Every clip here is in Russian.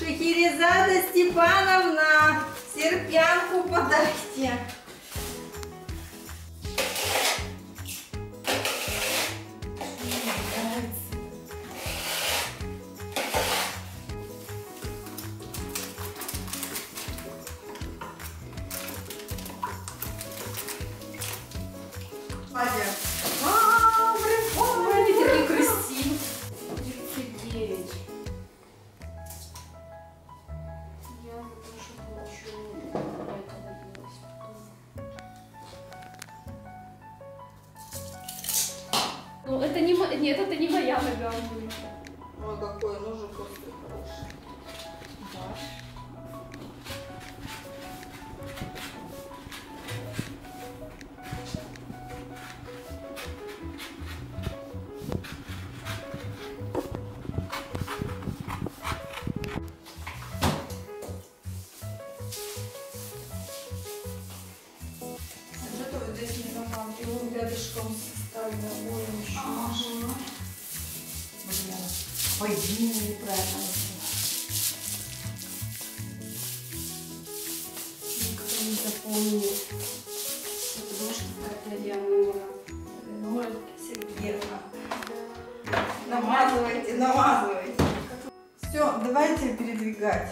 Шахерезада Степановна, серпянку подайте. Вадя. Ну, это не мо- Нет, это не моя нога. Ой, какой ножик острый хороший. Где-то вот здесь не дома, его рядышком ставили обоим еще. Никто не запомнит. Подушка какая-то Леонора. Ноль Сергеевна. Намазывайте, намазывайте. Все, давайте передвигать.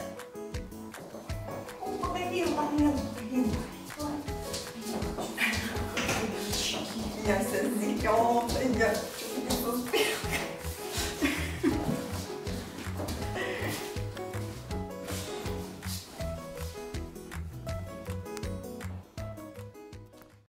应该。